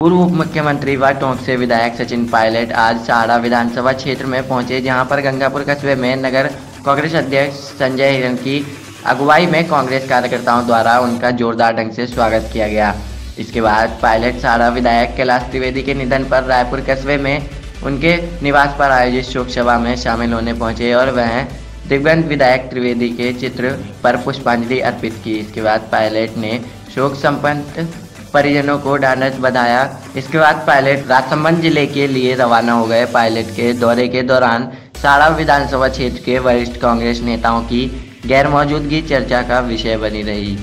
पूर्व उप मुख्यमंत्री व टोंक से विधायक सचिन पायलट आज सहाड़ा विधानसभा क्षेत्र में पहुँचे, जहाँ पर गंगापुर कस्बे में नगर कांग्रेस अध्यक्ष संजय हिरन की अगुवाई में कांग्रेस कार्यकर्ताओं द्वारा उनका जोरदार ढंग से स्वागत किया गया। इसके बाद पायलट सहाड़ा विधायक कैलाश त्रिवेदी के निधन पर रायपुर कस्बे में उनके निवास पर आयोजित शोक सभा में शामिल होने पहुँचे और वह दिग्गंत विधायक त्रिवेदी के चित्र पर पुष्पांजलि अर्पित की। इसके बाद पायलट ने शोक संपन्न परिजनों को ढांढस बधाया। इसके बाद पायलट राजसमंद ज़िले के लिए रवाना हो गए। पायलट के दौरे के दौरान साड़ा विधानसभा क्षेत्र के वरिष्ठ कांग्रेस नेताओं की गैर मौजूदगी चर्चा का विषय बनी रही।